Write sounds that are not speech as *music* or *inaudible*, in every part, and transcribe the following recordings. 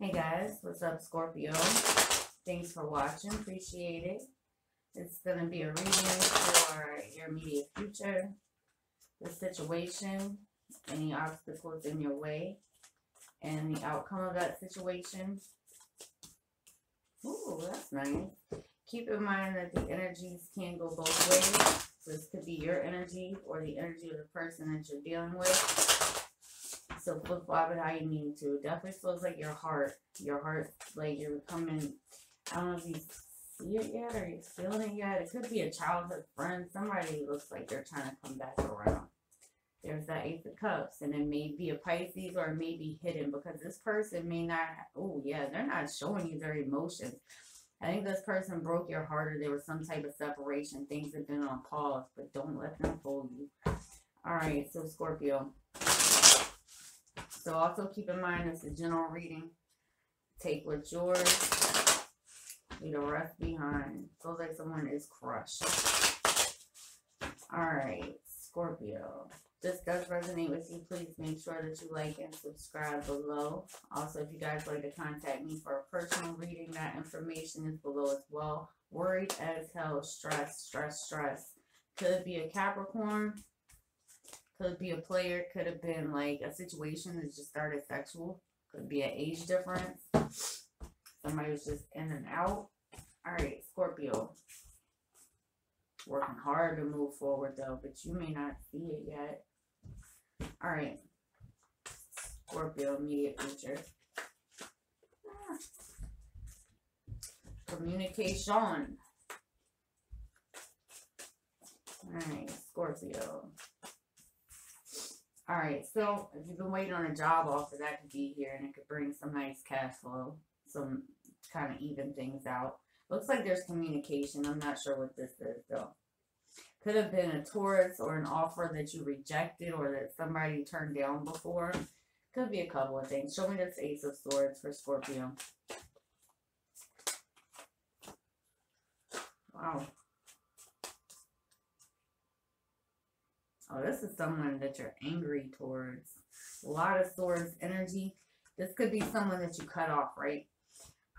Hey guys, what's up, Scorpio? Thanks for watching. Appreciate it. It's going to be a reading for your immediate future, the situation, any obstacles in your way, and the outcome of that situation. Ooh, that's nice. Keep in mind that the energies can go both ways. This could be your energy or the energy of the person that you're dealing with. So flip flop it how you need to. It Definitely feels like your heart. Your heart, like you're coming. I don't know if you see it yet or you're feeling it yet. It could be a childhood friend. Somebody looks like they're trying to come back around. There's that Ace of Cups, and it may be a Pisces or it may be hidden because this person may not. Oh yeah, they're not showing you their emotions. I think this person broke your heart or there was some type of separation. Things have been on pause, but don't let them fool you. All right, so Scorpio. So also keep in mind it's a general reading. Take what's yours. Leave the rest behind. Feels like someone is crushed. All right, Scorpio this does resonate with you, please make sure that you like and subscribe below. Also, if you guys like to contact me for a personal reading, that information is below as well. Worried as hell, stress, stress, stress. Could be a Capricorn. Could be a player. Could have been like a situation that just started sexual. Could be an age difference. Somebody was just in and out. All right, Scorpio. Working hard to move forward though, but you may not see it yet. All right. Scorpio, immediate future. Communication. All right, Scorpio. All right, so if you've been waiting on a job offer, that could be here and it could bring some nice cash flow, some kind of even things out. Looks like there's communication. I'm not sure what this is though. Could have been a Taurus or an offer that you rejected or that somebody turned down before. Could be a couple of things. Show me this Ace of Swords for Scorpio. Wow. Oh, this is someone that you're angry towards. A lot of swords energy. This could be someone that you cut off, right?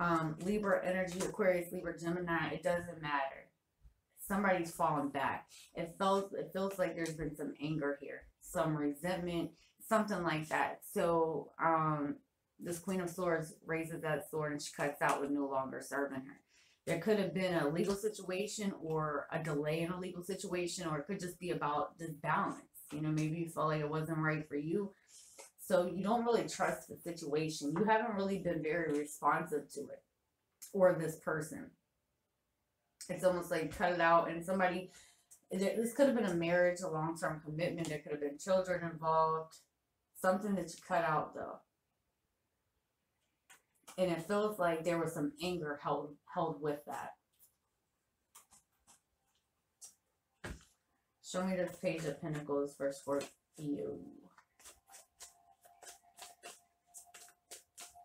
Um, Libra energy, Aquarius, Libra, Gemini, it doesn't matter somebody's fallen back. It feels it feels like there's been some anger here, some resentment, something like that. So um this Queen of Swords raises that sword and she cuts out with no longer serving her. There could have been a legal situation or a delay in a legal situation, or it could just be about this balance. You know, maybe you felt like it wasn't right for you. So you don't really trust the situation. You haven't really been very responsive to it or this person. It's almost like cut it out and somebody, this could have been a marriage, a long-term commitment. There could have been children involved. Something that you cut out though. And it feels like there was some anger held held with that. Show me the page of pentacles for Scorpio.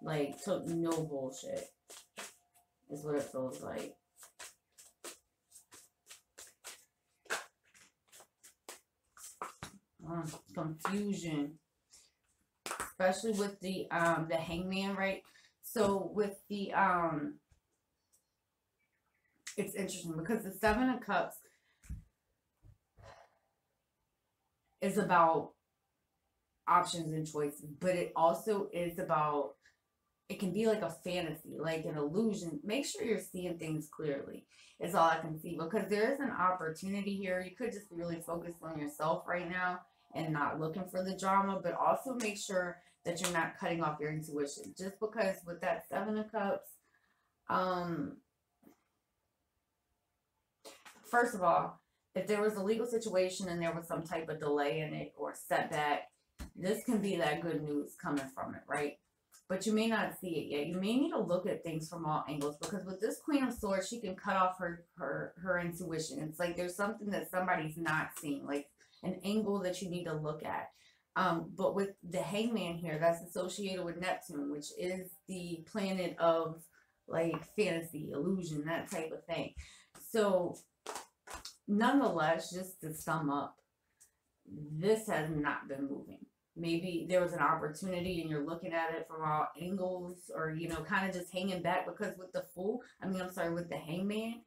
Like, took no bullshit. Is what it feels like. uh, confusion, especially with the um the hangman, right? So with the um, it's interesting because the seven of cups is about options and choices, but it also is about it can be like a fantasy, like an illusion. Make sure you're seeing things clearly. Is all I can see because there is an opportunity here. You could just be really focused on yourself right now and not looking for the drama, but also make sure that you're not cutting off your intuition. Just because with that Seven of Cups, um, first of all, if there was a legal situation and there was some type of delay in it or setback, this can be that good news coming from it, right? But you may not see it yet. You may need to look at things from all angles because with this Queen of Swords, she can cut off her her her intuition. It's like there's something that somebody's not seeing. Like an angle that you need to look at. Um, but with the hangman here, that's associated with Neptune, which is the planet of like fantasy, illusion, that type of thing. So, nonetheless, just to sum up, this has not been moving. maybe there was an opportunity and you're looking at it from all angles or you know kind of just hanging back because with the fool i mean i'm sorry with the hangman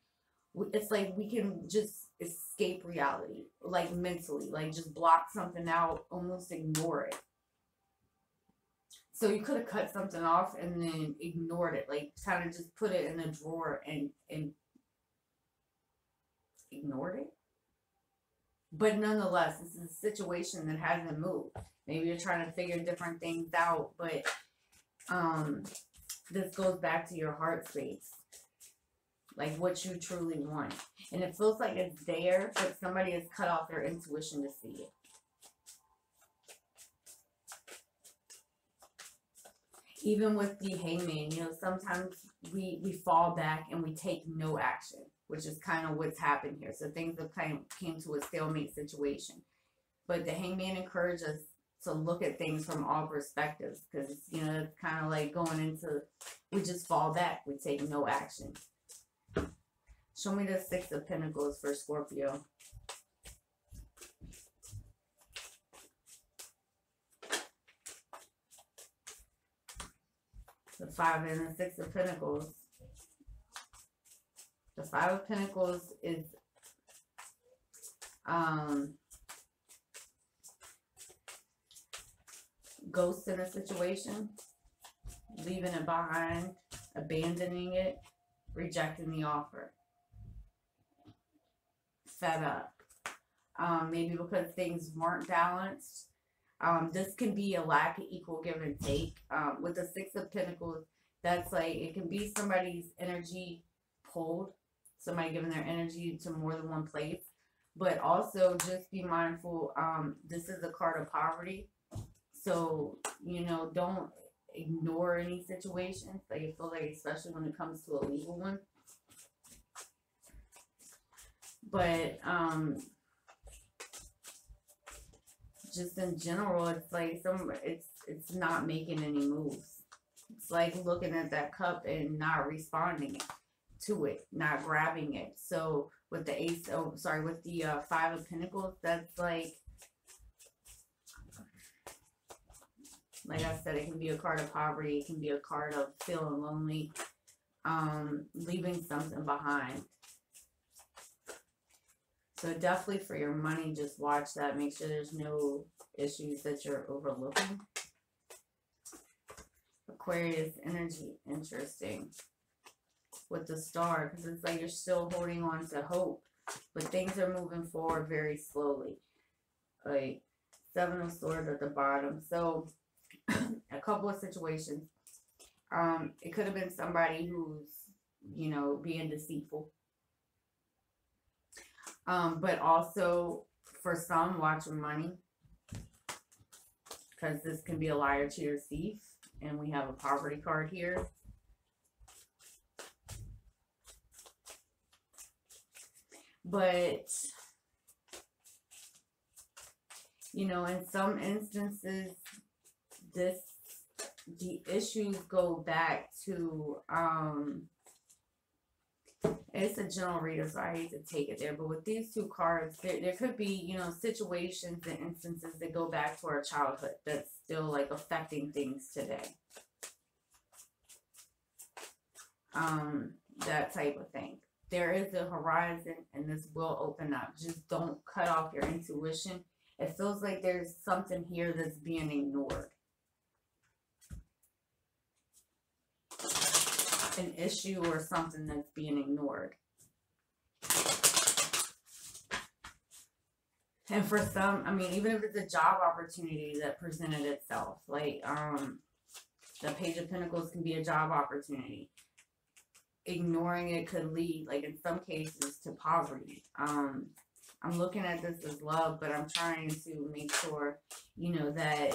it's like we can just escape reality like mentally like just block something out almost ignore it. So you could have cut something off and then ignored it like kind of just put it in a drawer and and ignored it? But nonetheless this is a situation that hasn't moved. Maybe you're trying to figure different things out but um this goes back to your heart space. Like what you truly want and it feels like it's there but somebody has cut off their intuition to see it. Even with the hangman you know sometimes we we fall back and we take no action which is kind of what's happened here. So things have kind of came to a stalemate situation. But the hangman encourages us to look at things from all perspectives because you know it's kind of like going into we just fall back we take no action show me the six of pentacles for scorpio the five and the six of pentacles the five of pentacles is um ghost in a situation, leaving it behind, abandoning it, rejecting the offer. Fed up. Um, maybe because things weren't balanced. Um, this can be a lack of equal give and take. Um, with the Six of Pentacles, that's like, it can be somebody's energy pulled, somebody giving their energy to more than one place. But also just be mindful, um, this is a card of poverty. So, you know, don't ignore any situations. I feel like, especially when it comes to a legal one. But, um, just in general, it's like some, it's, it's not making any moves. It's like looking at that cup and not responding to it, not grabbing it. So with the ace, oh, sorry, with the uh, five of pentacles, that's like, Like I said, it can be a card of poverty. It can be a card of feeling lonely, um, leaving something behind. So definitely for your money, just watch that. Make sure there's no issues that you're overlooking. Aquarius energy, interesting. With the star, because it's like you're still holding on to hope. But things are moving forward very slowly. Like, Seven of Swords at the bottom. So, *coughs* a couple of situations. Um, it could have been somebody who's, you know, being deceitful. Um, but also for some, watching money. Because this can be a liar to your thief. And we have a poverty card here. But, you know, in some instances, this the issues go back to um it's a general reader so i hate to take it there but with these two cards there, there could be you know situations and instances that go back to our childhood that's still like affecting things today. Um that type of thing. There is a horizon and this will open up. Just don't cut off your intuition. It feels like there's something here that's being ignored an issue or something that's being ignored. And for some, I mean, even if it's a job opportunity that presented itself, like um, the Page of Pentacles can be a job opportunity. Ignoring it could lead, like in some cases, to poverty. Um, I'm looking at this as love, but I'm trying to make sure, you know, that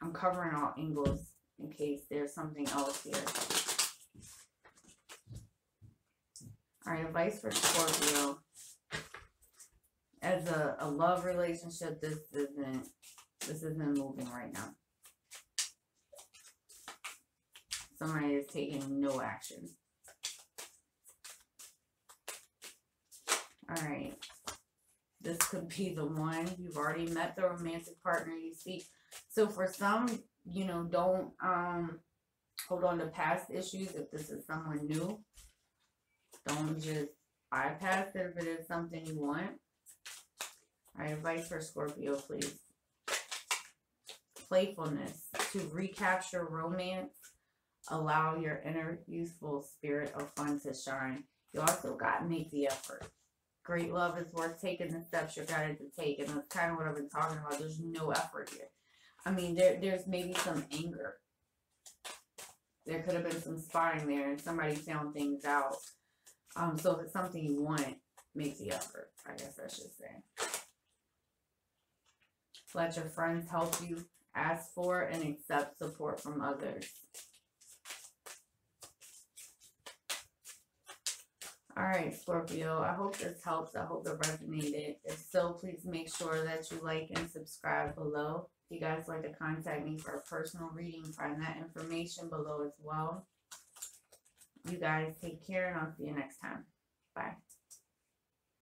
I'm covering all angles in case there's something else here. Alright, advice for Scorpio. As a, a love relationship, this isn't this isn't moving right now. Somebody is taking no action. Alright. this could be the one. You've already met the romantic partner you seek. So for some, you know, don't um hold on to past issues if this is someone new. Don't just bypass it if it is something you want. Alright, advice for Scorpio, please. Playfulness. To recapture romance, allow your inner youthful spirit of fun to shine. You also got to make the effort. Great love is worth taking the steps you're guided to take, and that's kind of what I've been talking about. There's no effort here. I mean, there there's maybe some anger. There could have been some sparring there, and somebody found things out. Um, so if it's something you want, make the effort. I guess I should say. Let your friends help you. Ask for and accept support from others. Alright, Scorpio, I hope this helps. I hope it resonated. If so, please make sure that you like and subscribe below. If you guys like to contact me for a personal reading, find that information below as well. You guys take care and I'll see you next time. Bye.